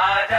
Yeah.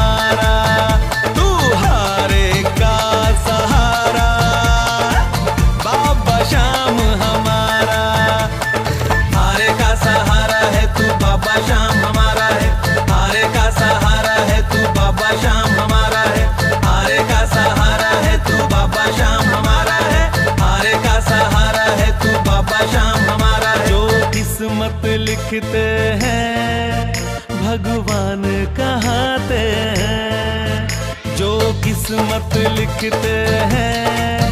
बाबा शाम हमारा है। हारे का सहारा है तू बाबा श्याम हमारा है। हारे का सहारा है तू बाबा श्याम हमारा जो किस्मत लिखते हैं, भगवान कहाते हैं। जो किस्मत लिखते हैं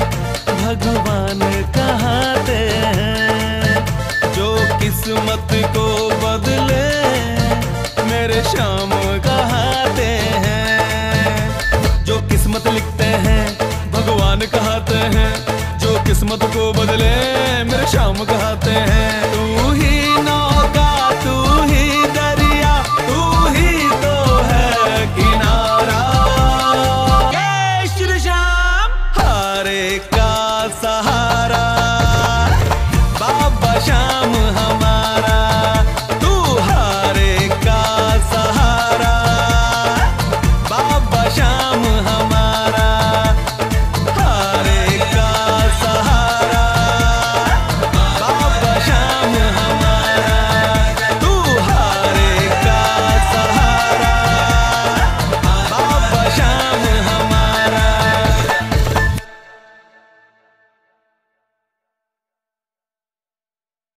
लिखते हैं भगवान कहते हैं जो किस्मत को बदले मेरे शाम कहते हैं।